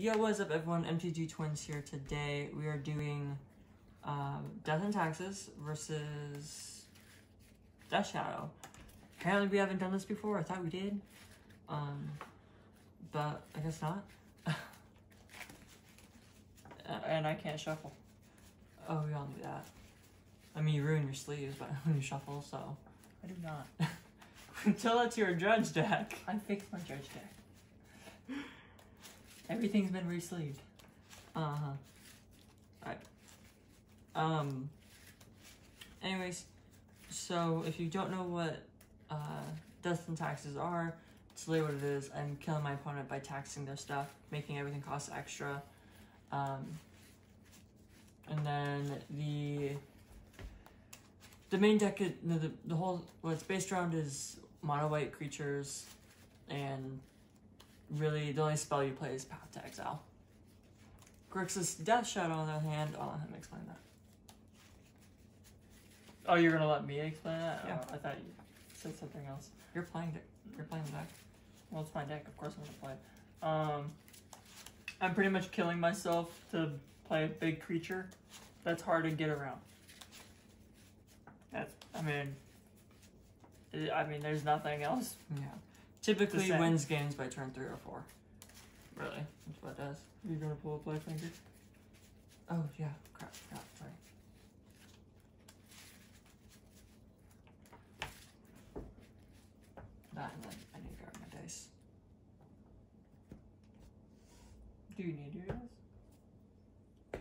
Yo, what's up, everyone? MTG Twins here. Today we are doing um, Death and Taxes versus Death Shadow. Apparently, we haven't done this before. I thought we did, um, but I guess not. Uh, and I can't shuffle. Oh, we all knew that. I mean, you ruin your sleeves, but when you shuffle, so I do not. until it's your judge deck. I fixed my judge deck. Everything's been re-sleeved. Uh huh. Right. Um. Anyways, so if you don't know what uh, death and taxes are, it's literally what it is. I'm killing my opponent by taxing their stuff, making everything cost extra. Um, and then the the main deck, the the whole what it's based around is mono white creatures, and really the only spell you play is Path to Exile. Grixis Death Shadow on the other hand, I'll let him explain that. Oh, you're gonna let me explain that? Yeah. Oh, I thought you said something else. You're playing deck. You're playing the deck. Well, it's my deck. Of course I'm gonna play. Um, I'm pretty much killing myself to play a big creature that's hard to get around. That's. I mean. I- I mean, there's nothing else. Yeah. Typically same. wins games by turn three or four. Really. That's what it does. You're gonna pull a play finger? Oh yeah. Crap. Crap. Sorry. That and then I need to grab my dice. Do you need your dice?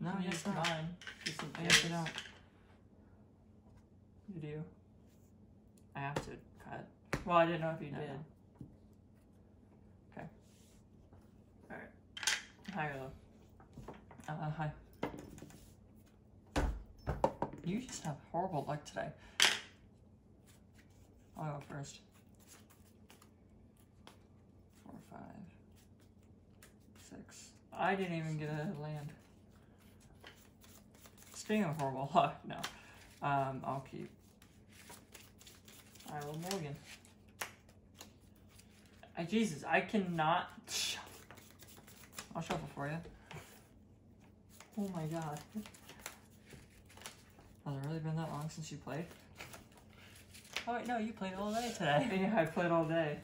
No, You yes, mine. Just I guess I case. don't. You do. I have to cut. Well, I didn't know if you No, did. no. Okay. Alright. Higher low. Uh, hi. You just have horrible luck today. I'll go first. Four, five, six. I didn't even get a land. Speaking of horrible luck, no. Um, I'll keep. I will Morgan. I, Jesus, I cannot. I'll shuffle for you. Oh my god. Has it really been that long since you played? Oh wait, no, you played all day today. yeah, I played all day.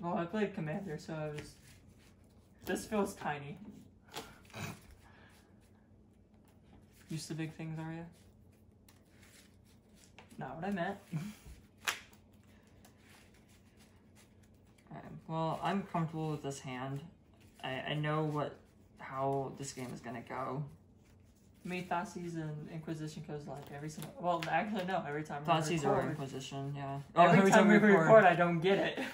Well, I played Commander, so I was. This feels tiny. Used to big things, are you? Not what I meant. Okay, well, I'm comfortable with this hand. I, I know what how this game is gonna go. Me, Thoughtseize, and Inquisition goes like every single. Well, actually, no, every time. we Thoughtseize or record- Inquisition, yeah. Every, oh, time, we record, I don't get it.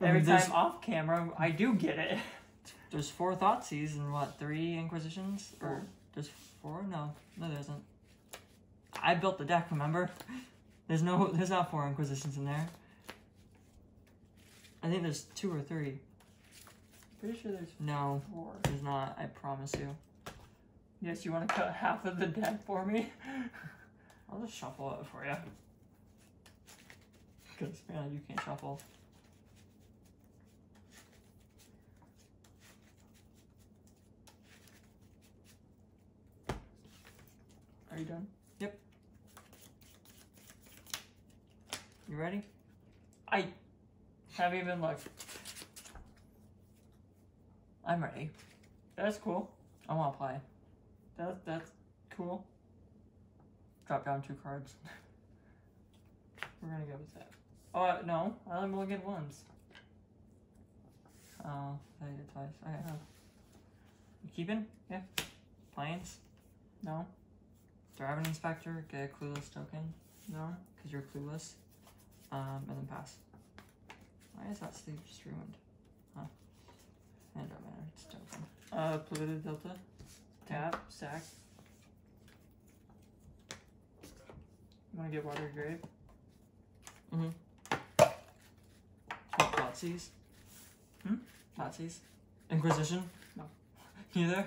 every There's- time off camera, I do get it. There's four Thoughtseize and what, three Inquisitions? Or there's four? No, no, there isn't. I built the deck, remember? There's no, there's not four Inquisitions in there. I think there's two or three. Pretty sure there's No, four. there's not. I promise you. Yes, you want to cut half of the deck for me? I'll just shuffle it for you. Because apparently you can't shuffle. Are you done? Yep. You ready? I haven't even looked. I'm ready. That's cool. I want to play. That's that's cool. Drop down two cards. We're gonna go with that. Oh uh, no, I only at once. Oh, I did twice. Okay. Oh. You keeping? Yeah. Planes? No, Thraben Inspector, get a clueless token, no. because you're clueless. Um, and then pass. Why is that sleeve just ruined? Huh. It don't matter, it's token. Uh, polluted delta. Tap, sack. You wanna get water grave? Mm-hmm. What, Thoughtseize? Hmm? Thoughtseize? Inquisition? No. Neither?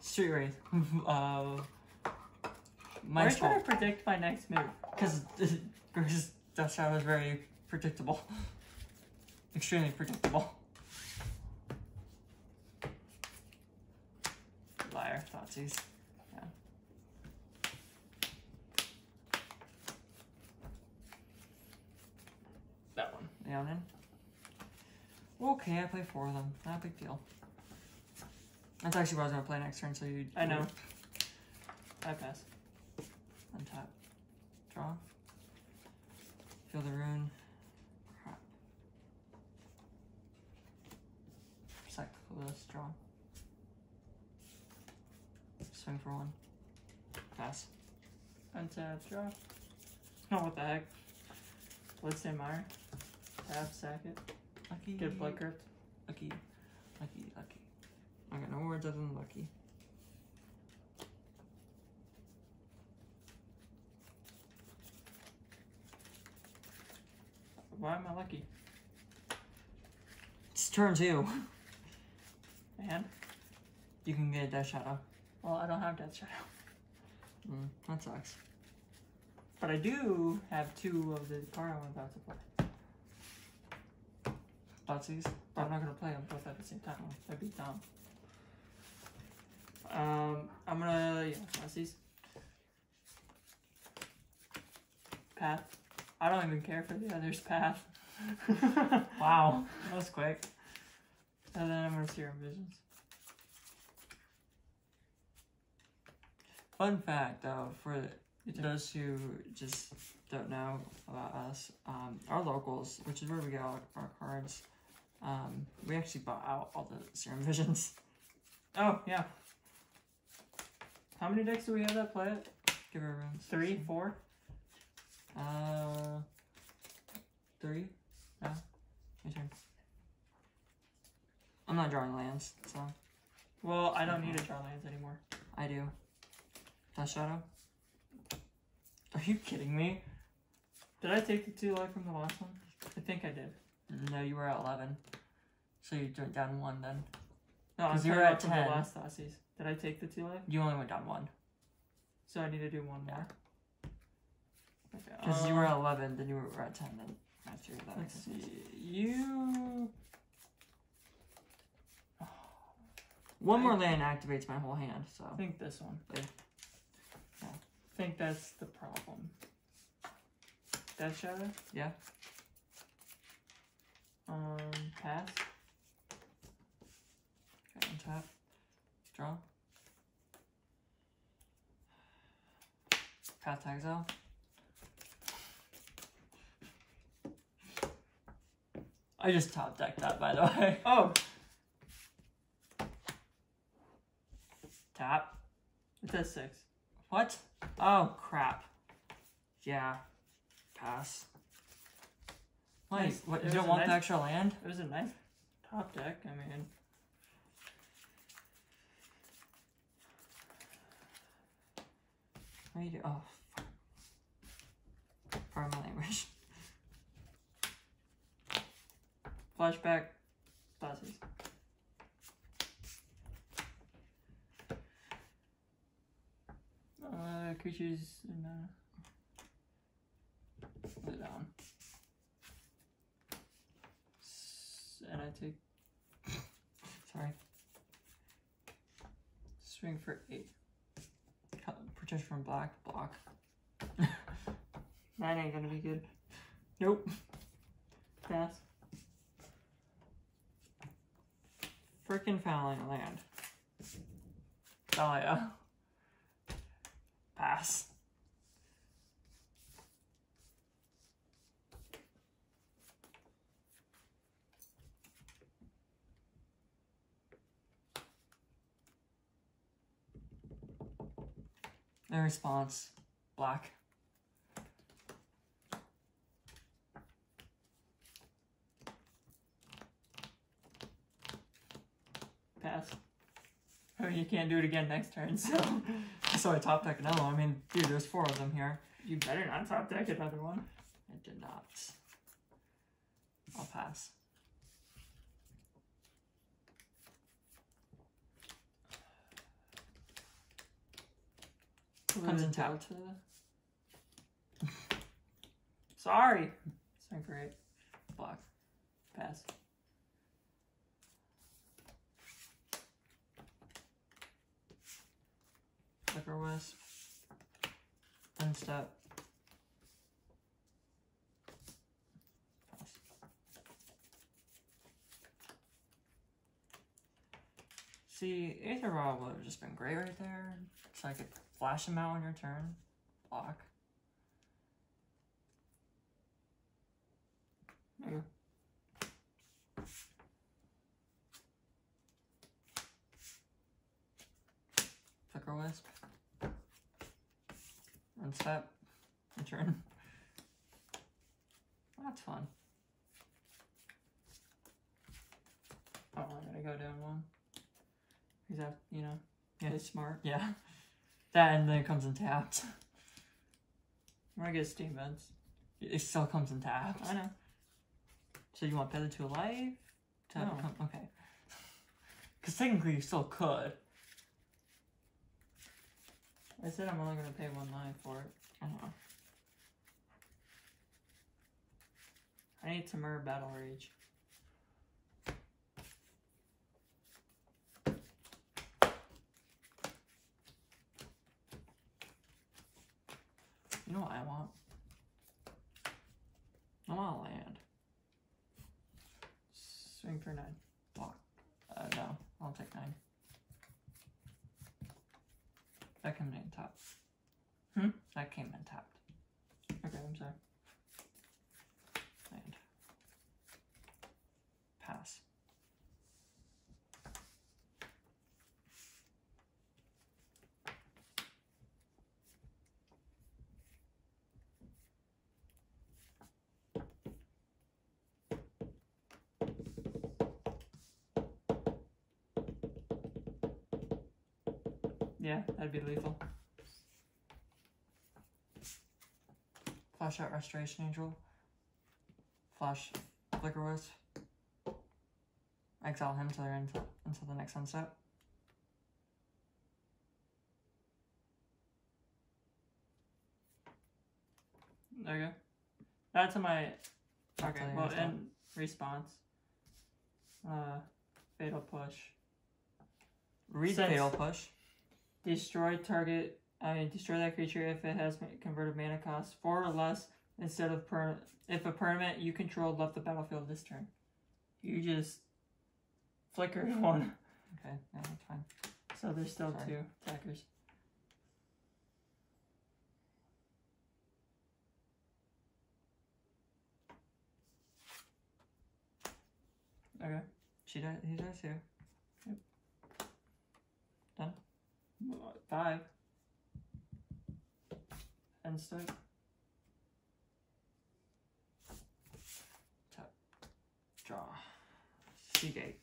Street Wraith. uh, Why are you trying to predict my next move? Because Death Shadow is very predictable. Extremely predictable. Liar, Thoughtseize. Yeah. That one. Okay, I play four of them. Not a big deal. That's actually what I was gonna play next turn, so you. I know. I pass. Untap. Draw. Field of Ruin. Crap. Clueless. Draw. Swing for one. Pass. Untap, draw. Oh, what the heck? Bloodstained Mire. Tap, sack it. Lucky. Get Blood Crypt. Lucky. Lucky. Lucky. I got no words other than lucky. Why am I lucky? It's turn two. And? You can get a Death Shadow. Well, I don't have Death Shadow. Mm, that sucks. But I do have two of the card I'm about to play. Thoughtseize. But I'm not gonna play them both at the same time. That'd be dumb. Um, I'm gonna yeah, Aussies. Path. I don't even care for the others. Path. Wow. That was quick. And then I'm gonna see Serum Visions. Fun fact, though, for those who just don't know about us, um, our locals, which is where we get all our cards, um, we actually bought out all the Serum Visions. Oh yeah. How many decks do we have that play it? Give her runes. Three, four. Uh, three? Yeah. Your turn. I'm not drawing lands, so Well, I don't need to draw lands anymore. I do. Death Shadow? Are you kidding me? Did I take the two life from the last one? I think I did. No, you were at 11. So you went down one then. No, 'Cause you were at from 10. the last Aussies. Did I take the two life? You only went down one. So I need to do one more. Okay. Because you were um, at 11, then you were at 10, then that's. That Let's see. You. One more land activates my whole hand, so. I think this one. Yeah. I think that's the problem. Death Shadow? Yeah. Um, pass. Okay, untap. Draw. Path exile. I just top decked that, by the way. Oh! Tap. It says six. What? Oh, crap. Yeah. Pass. Wait, Nice. what, you don't want the extra land? It was a nice top deck. I mean, What do you do? Oh, fuck. Pardon my language. flashback. Aussies. Uh, creatures uh, put it down. S- And I take Sorry. swing for eight. Protection from black. Block. That ain't gonna be good. Nope. Pass. Freaking fouling land. Oh, yeah. Pass. No response. Black. Pass. Oh, you can't do it again next turn, so So I top deck another one. I mean, dude, there's four of them here. you better not top deck another one. I did not. I'll pass. Comes in tapped. Sorry. It's not great. Block. Pass. Flickerwisp. Pass. See, Aether Rod would have just been great right there. So I could flash him out on your turn. Block. There. Flickerwisp. End step. turn. That's fun. Oh, I gotta go down one. Is that you know? Yeah. Really smart. Yeah. That and then it comes in. I'm gonna get steam vents. It still comes in tapped. I know. So you want Feather to Alive? To No. become, okay. Because technically you still could. I said I'm only gonna pay one nine for it. I don't know. I need Battle Rage. You know what I want? I want a land. Swing for nine. Block. Uh, no. I'll take nine. That came in tapped. Hmm? That came in tapped. Okay, I'm sorry. Land. Pass. Yeah, that'd be lethal. Flash out Restoration Angel. Flash Flickerwisp. Exile him to their until the next sunset. There you go. That's my okay. Well, and response. Uh, fatal push. Read Since- Fatal Push. Destroy target. I mean, destroy that creature if it has converted mana cost four or less instead of per. If a permanent you control left the battlefield this turn, you just flickered one. Okay, yeah, that's fine. So there's still Sorry. two attackers. Okay. She does, he does here. Five. And step. Draw. Seagate.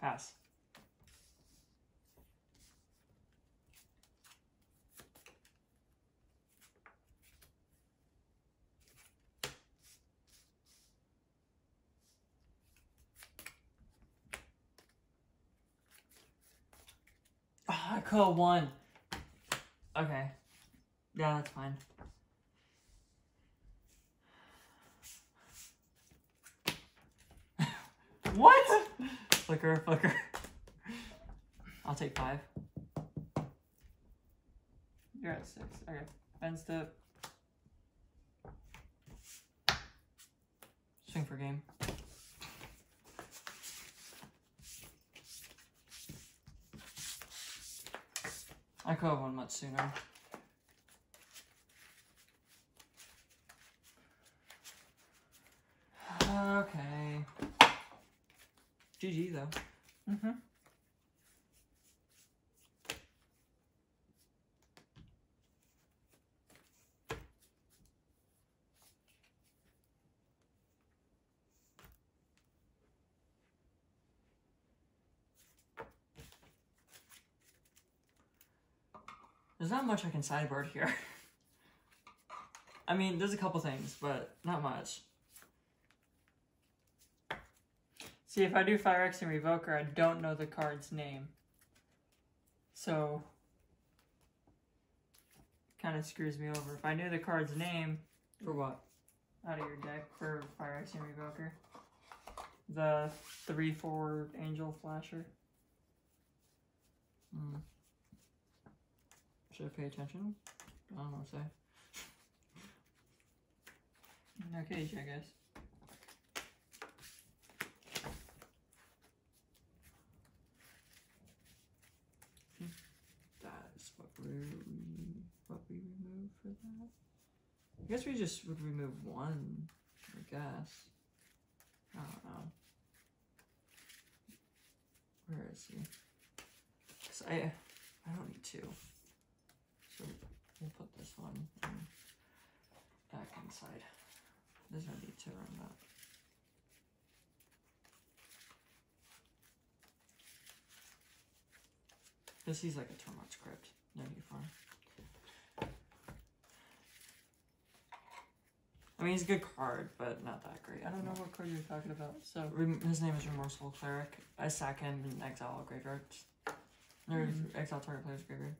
Pass. Have won. Okay. Yeah, that's fine. What? Flicker, flicker. I'll take five. You're at six. Okay. End step. Swing for game. I could have won much sooner. Okay. GG though. Mm-hmm. There's not much I can sideboard here. I mean, there's a couple things, but not much. See, if I do Phyrexian Revoker, I don't know the card's name. So, kind of screws me over. If I knew the card's name, For what? out of your deck for Phyrexian Revoker. The 3 4 Angel Flasher. Mm. Should I pay attention? I don't what to say. Okay, I guess. Hmm. That is what we what we remove for that. I guess we just would remove one. I guess. I don't know. Where is he? Cause I I don't need two. So we'll put this one in back inside. There's no need to run that. This is like a termite script. No need for. I mean, he's a good card, but not that great. I don't know what card you're talking about. So, his name is Remorseful Cleric. I sack him and exile graveyard. Or Mhm. exile target player's graveyard.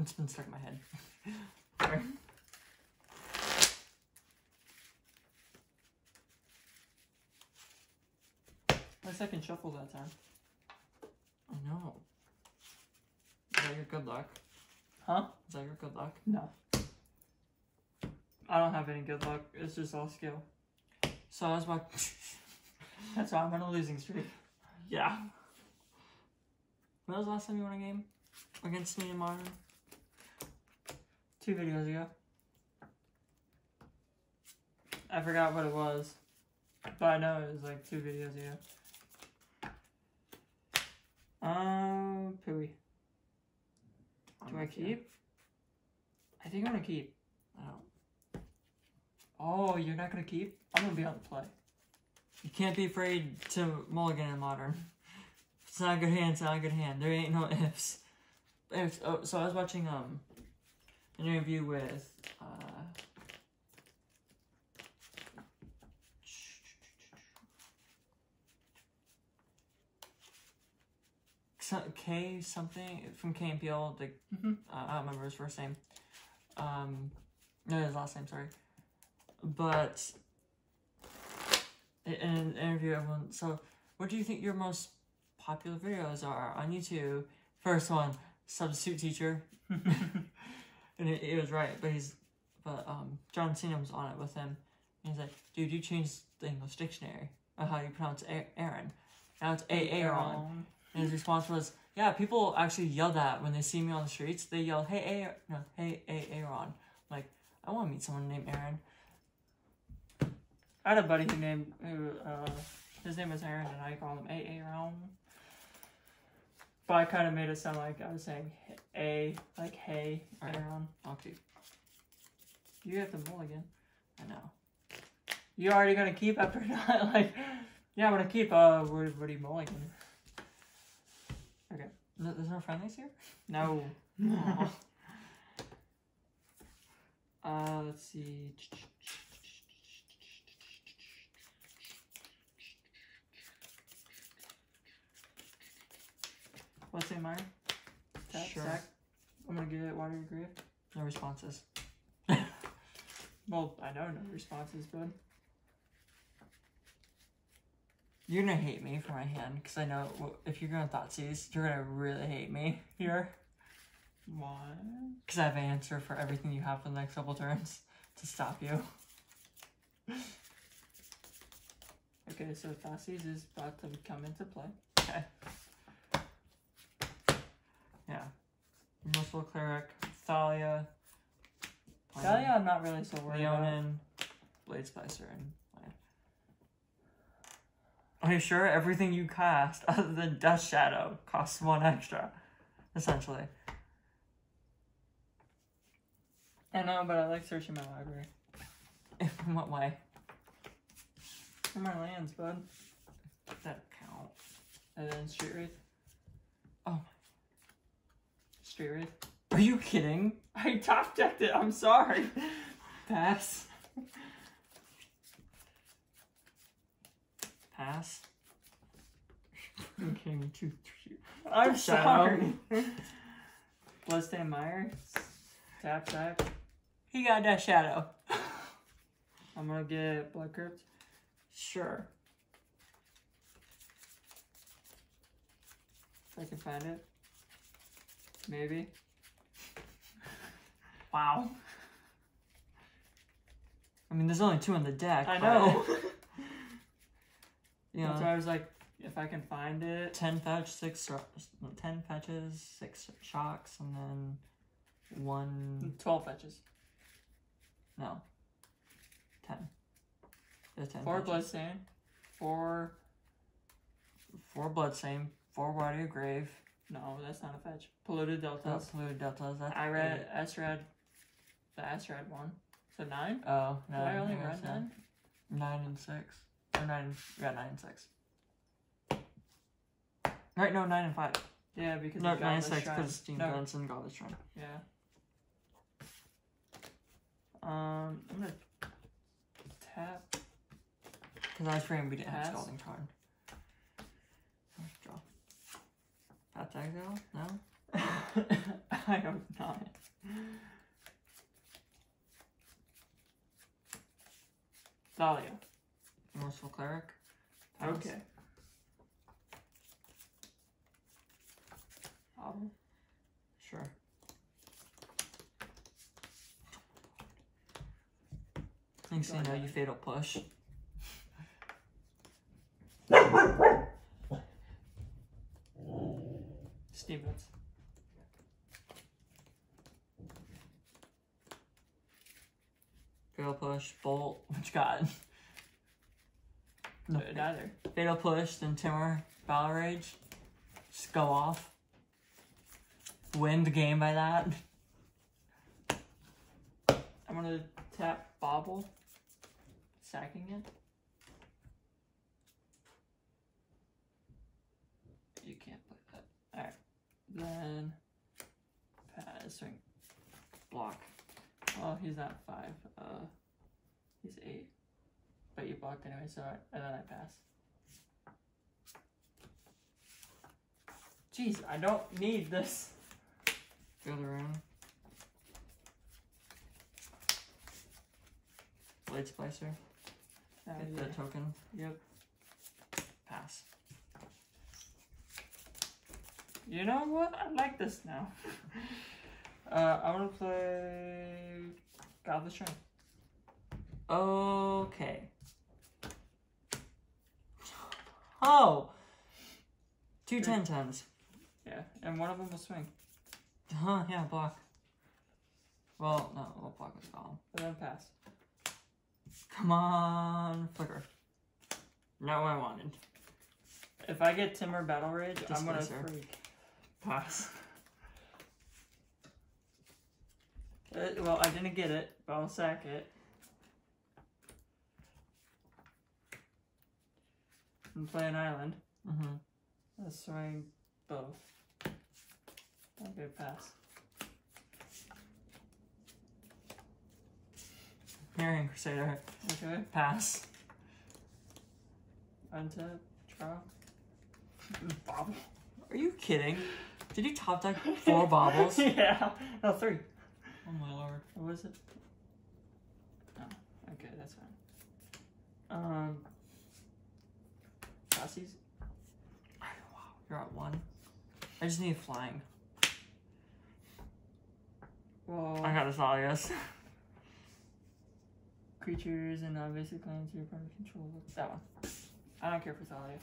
It's been stuck in my head. Sorry. my second shuffle that time. I know. Is that your good luck? Huh? Is that your good luck? No. I don't have any good luck. It's just all skill. So I was about. That's why I'm on a losing streak. yeah. When was the last time you won a game against me in modern? Two videos ago. I forgot what it was. But I know it was like two videos ago. Um, Pooey. Do I keep? I think I'm gonna keep. I don't. Oh, you're not gonna keep? I'm gonna be on the play. You can't be afraid to mulligan in modern. It's not a good hand, it's not a good hand. There ain't no ifs. ifs. Oh, so I was watching um an interview with uh K something from Key and Peele, the Mhm. uh, I don't remember his first name. Um, no, his last name. Sorry, but in an interview, everyone. So, what do you think your most popular videos are on YouTube? First one, substitute teacher, and it, it was right, but he's, but um, John Cena was on it with him, and he's like, "Dude, you changed the English dictionary of how you pronounce A- Aaron. Now it's A Aaron." And his response was, "Yeah, people actually yell that when they see me on the streets. They yell, "Hey, A, no, hey, A, Aaron." Like, I want to meet someone named Aaron. I had a buddy who named who uh his name was Aaron and I call him A Aaron. But I kind of made it sound like I was saying A like hey. Aaron. Okay, You have to mulligan. I know. You already gonna keep after that? like yeah, I'm gonna keep. Uh, what, what are you mulligan? Okay. There's no friendlies here. No. Aw. Uh, let's see. What's in mine? Tap, Sure. sack. I'm gonna get it. Water your grave. No responses. Well, I know no responses, bud. You're gonna hate me for my hand because I know if you're going to Thoughtseize, you're gonna really hate me here What? because I have an answer for everything you have for the next couple turns to stop you. Okay, so Thoughtseizes is about to come into play. Okay. Yeah. Merciful Cleric, Thalia, Thalia, I'm not really so worried about. Leonin, Blade Splicer, and Land. Are you sure everything you cast other than Death Shadow costs one extra? Essentially. I know, but I like searching my library. In what way? For my lands, bud. That count. And then Street Wraith. Oh. Are you kidding? I top decked it. I'm sorry. Pass. Pass. Me, two, three. I'm sorry. Bloodstained Mire. Tap tap. He got that shadow. I'm gonna get Blood Crypt. Sure. If I can find it. Maybe. Wow. I mean, there's only two on the deck. I know. You That's know, why I was like, if I can find it. ten fetch, six, ten fetches, six shocks, and then one. 12 fetches. No. Ten. There's ten. Four fetches. Bloodstained. Four. Four bloodstained. Four Watery Grave. No, that's not a fetch. Polluted delta. That's Deltas. polluted deltas. That's I read eight. S read the S read one. So nine? Oh no! I only read so. nine? Nine and six. Or nine. Yeah, nine and six. Right? No, nine and five. Yeah, because No, nine and six because Steam No, Guns and Godless Shrine. Yeah. Um, I'm gonna tap. Because I was afraid we didn't have. Scalding Tarn. Let's draw. That's exile? No? I hope not. Thalia. Merciful Cleric? Pass. Okay. Um, Sure. Thanks, you know, you fatal push. Stevens. Fatal push, bolt. You got? No, neither. Fatal push, then Temur, Battle Rage. Just go off. Win the game by that. I'm gonna tap Bauble. Sacking it. You can't play that. Alright. Then pass. Block. Well, he's not five. Uh he's eight. But you blocked anyway, so I, and then I pass. Jeez, I don't need this. Field around. Blade Splicer. Uh, Get yeah. the token. Yep. Pass. You know what? I like this now. uh, I want to play Godless Shrine. Okay. Oh! Two ten tens. Yeah, and one of them will swing. Huh, yeah, block. Well, no, we'll block with column. And then pass. Come on, flicker. Not what I wanted. If I get Temur Battle Rage, I'm gonna freak. Pass. Uh, well, I didn't get it, but I'll sack it. And play an island. Mm-hmm. Let's swing both. Okay, pass. Mirran Crusader. Okay, Pass. untap, draw. Bauble. Are you kidding? Did you top deck four baubles? yeah. No, three. Oh my lord. What was it? Oh, okay, that's fine. Um, Passies? Wow, you're at one. I just need flying. Well, I got this all, yes. creatures and non-basic lands your opponent control. That one. I don't care for Thalia.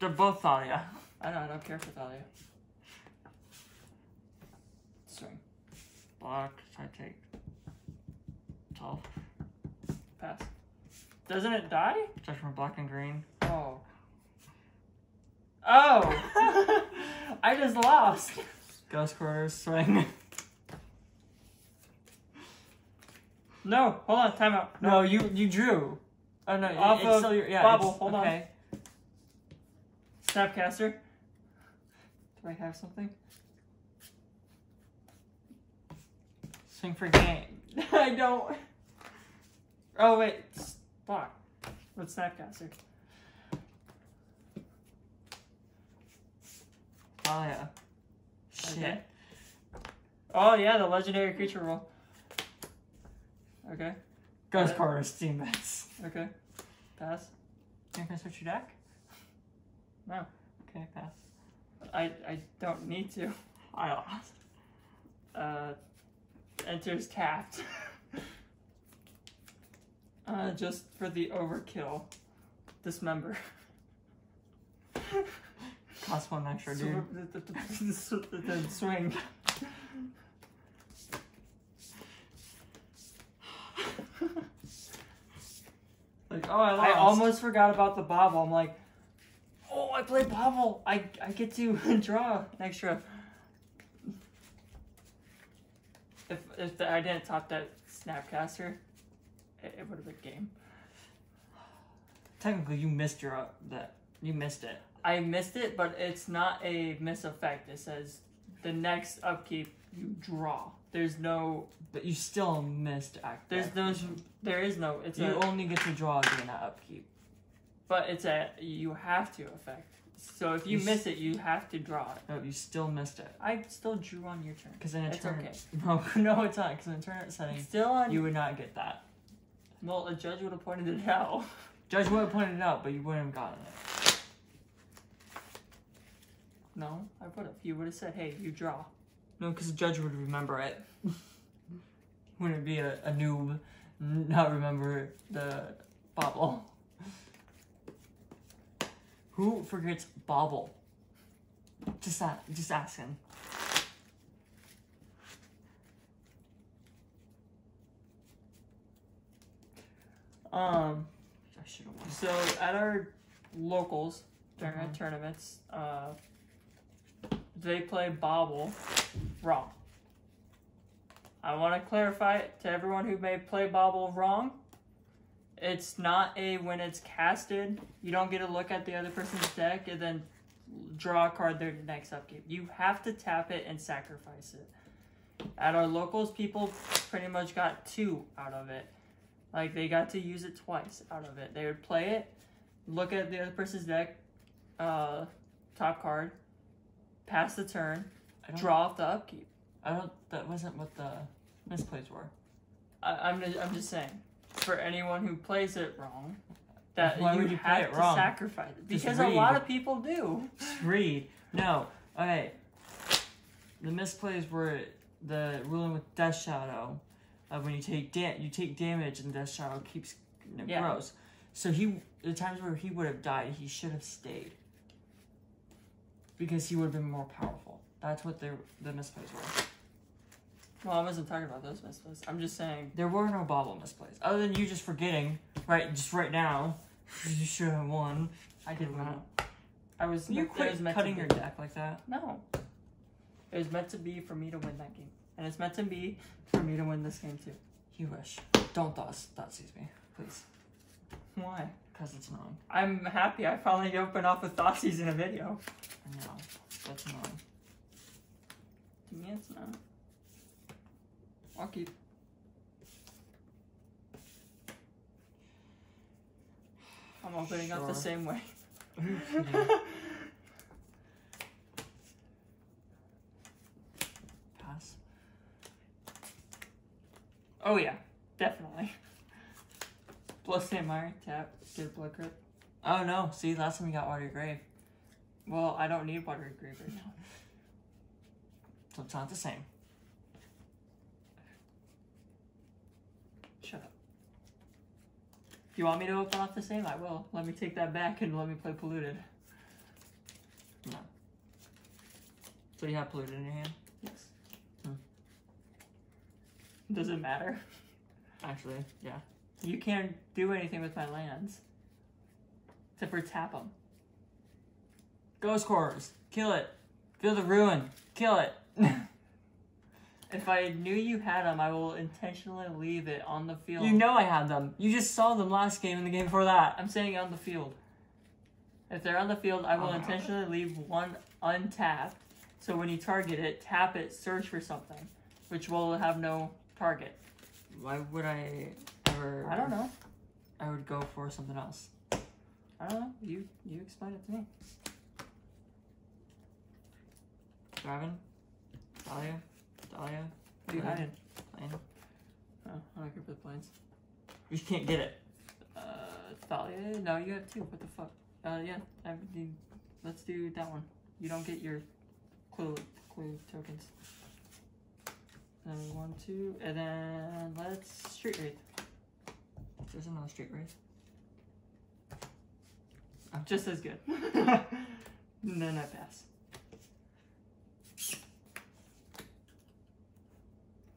They're both Thalia. I know, I don't care for Thalia. Swing. Block, so I take 12. Pass. Doesn't it die? Judgment black and green. Oh. Oh! I just lost. Ghost quarters, swing. No, hold on, time out. No, you you drew. Oh no, Off it's of still your yeah. Bauble, hold on. okay. Snapcaster. Do I have something? Swing for game. I don't. Oh, wait. Block. With Snapcaster. Oh, yeah. Shit. Okay. Oh, yeah, the legendary creature rule. Okay. Ghost Quarter Steam Vents. Okay. Pass. You're gonna switch your deck? No. Okay, pass. I I don't need to. I lost. Uh enters tapped. uh, just for the overkill. Dismember. Cost one extra, dude. the, swing. Like, oh, I. I almost forgot about the bauble. I'm like, oh, I play bauble. I I get to draw an extra. If if the, I didn't top that Snapcaster, it, it would have been game. Technically, you missed your uh, that. You missed it. I missed it, but it's not a miss effect. It says the next upkeep you draw. There's no. But you still missed act. There's no. There is no. It's You a. only get to draw during that upkeep. But it's a. You have to effect. So if you You miss it, you have to draw it. No, you still missed it. I still drew on your turn. Because in a It's tournament. No, no, it's not. Because in a tournament setting, Still on. you would not get that. well, a judge would have pointed it out. Judge would have pointed it out, but you wouldn't have gotten it. No, I would have. You would have said, "Hey, you draw." No, because the judge would remember it. wouldn't be a, a noob not remember the bauble. Who forgets bauble? Just that. Just asking. Um. I should have won. So at our locals during our Mhm. tournaments, uh, they play bauble wrong. I want to clarify it to everyone who may play bauble wrong. It's not a when it's casted, you don't get to look at the other person's deck and then draw a card their next upkeep. You have to tap it and sacrifice it. At our locals, people pretty much got two out of it. Like they got to use it twice out of it. They would play it, look at the other person's deck, uh, top card, pass the turn, draw off the upkeep. I don't. That wasn't what the misplays were. I, I'm I'm just saying, for anyone who plays it wrong, that Why you would you play have it to wrong? sacrifice it Just because a lot of people do. Just read. No. Okay. The misplays were the ruling with Death Shadow. Uh, when you take da- you take damage and Death Shadow keeps you know, Yeah. grows. So he the times where he would have died, he should have stayed. Because he would have been more powerful. That's what the the misplays were. Well, I wasn't talking about those misplays. I'm just saying. There were no bauble misplays. Other than you just forgetting, right, just right now, you should have won. I did not. I was. You it quit was cutting your deck like that. No. It was meant to be for me to win that game, and it's meant to be for me to win this game too. You wish. Don't thoughts that sees me, please. Why? Because it's annoying. I'm happy I finally opened up with Thoughtseize in a video. I know. That's annoying. To me, it's not. I'll keep. I'm opening up the same way. Pass. Oh yeah, definitely. Plus St. Mary, tap, get a Blood Crypt. Oh no, see, last time you got Water Grave. Well, I don't need water grave right now. So it's not the same. Shut up. If you want me to open up the same, I will. Let me take that back and let me play polluted. No. So you have polluted in your hand? Yes. Hmm. Does it matter? Actually, yeah. You can't do anything with my lands. Except for tap them. Ghost Horrors. Kill it. Field of Ruin. Kill it. If I knew you had them, I will intentionally leave it on the field. you know I had them. You just saw them last game and the game before that. I'm saying on the field. If they're on the field, I will Oh. intentionally leave one untapped. So when you target it, tap it, search for something, which will have no target. Why would I ever? I don't know. I would go for something else. I don't know. You you explain it to me. Draven. Dahlia. Thalia. Are you Plane. hiding? Plane. Oh, I don't care for the planes. You can't get it. Uh, Thalia? No, you have two. What the fuck? Uh, yeah. I, the, let's do that one. You don't get your clue clue tokens. Then one, two, and then let's Street Wraith. There's another Street Wraith. I'm just as good. then I pass.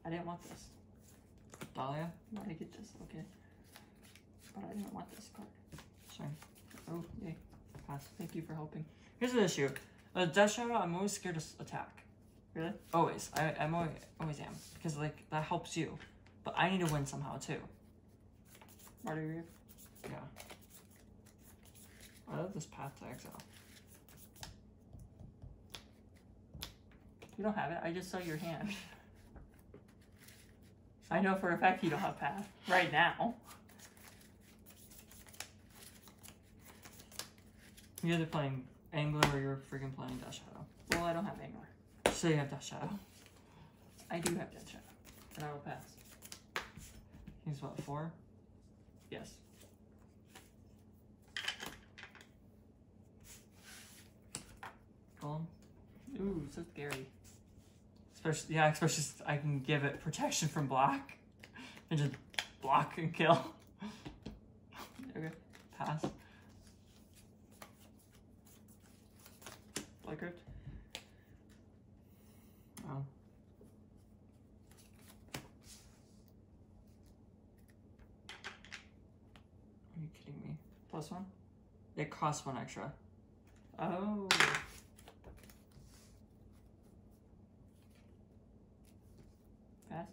I didn't want this. Thalia. Why did I get this? Okay. But I didn't want this card. Sorry. Oh, yay. Pass. Thank you for helping. Here's the issue. Uh, Death Shadow, I'm always scared to attack. Really? Always. I, I'm always, always am. Because, like, that helps you. But I need to win somehow, too. Marty Reeve? Yeah. I love this path to exile. You don't have it. I just saw your hand. I know for a fact you don't have path right now. You're either playing Angler or you're freaking playing Death Shadow. Well, I don't have Angler. So you have Death Shadow. I do have Death Shadow, and I will pass. He's what, four? Yes. Golem? Ooh, so scary. Especially, yeah, especially I can give it protection from black. And just block and kill. Okay. Pass. Blood Crypt? Oh. Are you kidding me? Plus one? It costs one extra. Oh. Pass?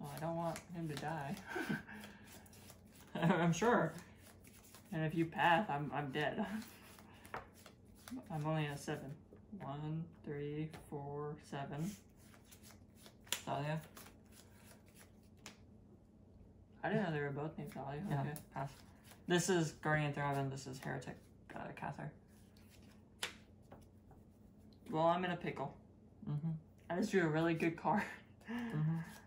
Well, I don't want him to die. I'm sure. And if you pass, I'm I'm dead. I'm only at seven. One, three, four, seven. Thalia? I didn't know they were both named Thalia. Yeah. Okay. Pass. This is Guardian Thraben, this is Heretic uh, Cathar. Well, I'm in a pickle. Mm-hmm. I just drew a really good card. Mm-hmm. It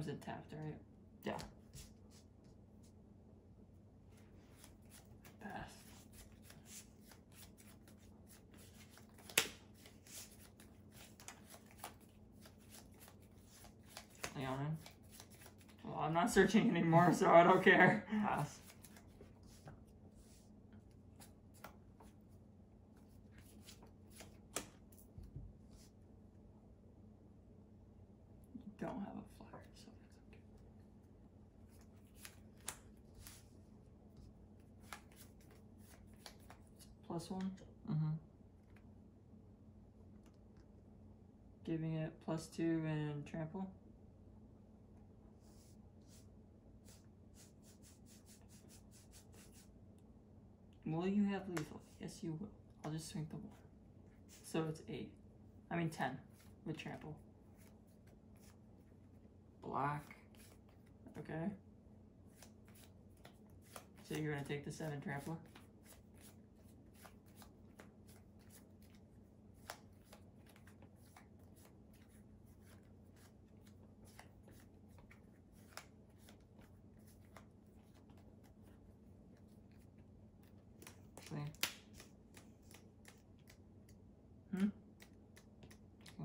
comes in tapped, right? Yeah. Pass. Leonin? Well, I'm not searching anymore, so I don't care. Pass. Don't have a flyer, so it's okay. Plus one, Mm-hmm. giving it plus two and trample. Will you have lethal? Yes, you will. I'll just swing the one. So it's eight. I mean ten with trample. Black. Okay. So you're gonna take the seven trampler? See? Hmm? Hmm.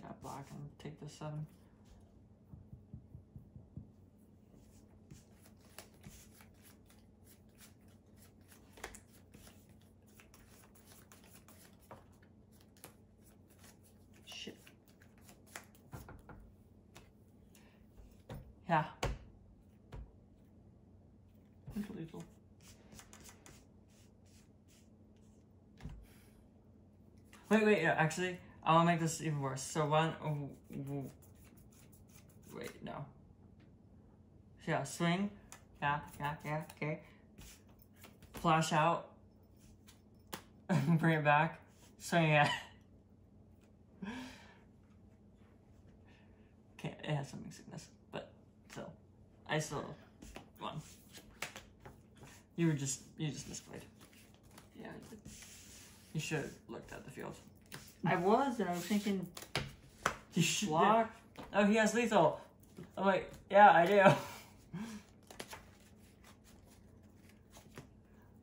Yeah, black and take the seven. Shit. Yeah. Wait, wait, yeah, actually, I want to make this even worse. So one, wait, no. Yeah, swing. Yeah, yeah, yeah, okay. Flash out. Bring it back. Swing again. Okay, it. has something sickness, but still, I still won. You were just you just misplayed. Yeah, You should have looked at the field. I was, and I was thinking You should. block. Oh, he has lethal. I'm like, yeah, I do.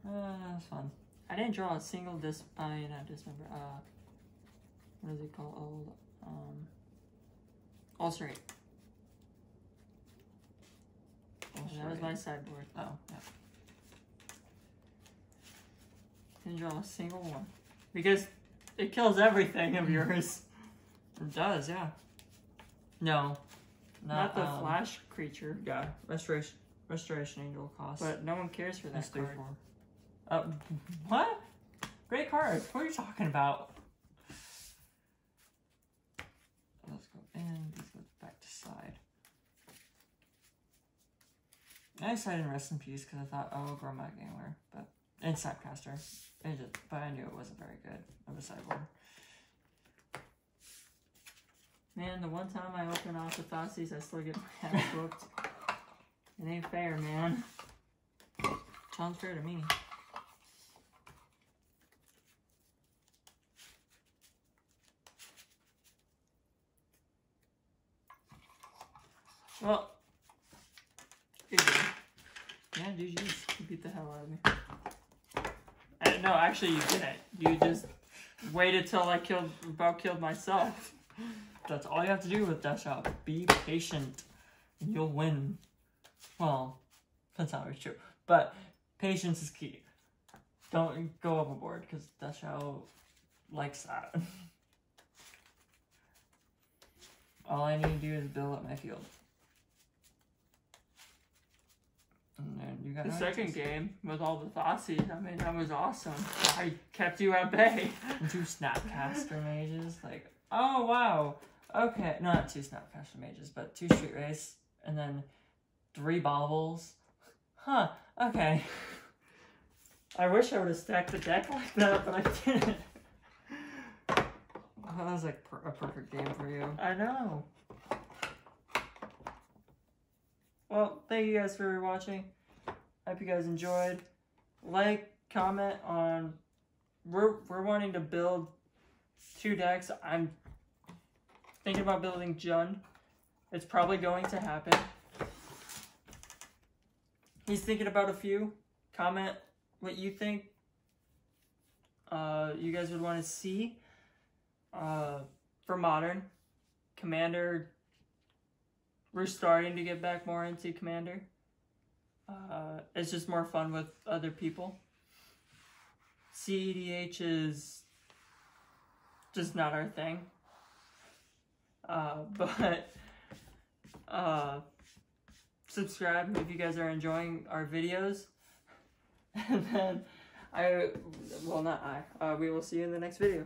Uh, that's fun. I didn't draw a single dis. I mean, not dismember. Uh, what is it called? Old Um, ulcerate. And that was my sideboard. Oh, yeah. Didn't draw a single one because it kills everything of yours. It does, yeah. No. Not, the um, flash creature, Yeah, restoration. Restoration angel cost. but no one cares for that That's card. four. Uh, what? Great card. What are you talking about? Let's go in. Let's go back to side. I decided in rest in peace because I thought, oh, Gurmag Angler, but and Snapcaster. It just, but I knew it wasn't very good of a sideboard. Man, the one time I open off the Thoughtseize, I still get my ass whooped. It ain't fair, man. Sounds fair to me. Well. Yeah, GG's. You beat the hell out of me. Uh, no, actually, you didn't. You just waited till I killed, about killed myself. That's all you have to do with Dash Out. Be patient, and you'll win. Well, that's not always true, but patience is key. Don't go overboard because Dash Out likes that. all I need to do is build up my field. And then you got The second game with all the Thoughtseize, I mean, that was awesome. I kept you at bay. And two Snapcaster mages. Like, oh wow. Okay, no, not two Snapcaster mages, but two Street Wraith, and then three Baubles. Huh. Okay. I wish I would have stacked the deck like that, but I didn't. Oh, that was like per- a perfect game for you. I know. Well, thank you guys for watching. I hope you guys enjoyed. Like, comment on. We're we're wanting to build two decks. I'm thinking about building Jund. It's probably going to happen. He's thinking about a few. Comment what you think. Uh, you guys would want to see. Uh, for modern, Commander. We're starting to get back more into Commander. Uh, it's just more fun with other people. CEDH is just not our thing. Uh, but uh, subscribe if you guys are enjoying our videos. And then I, well, not I, uh, we will see you in the next video.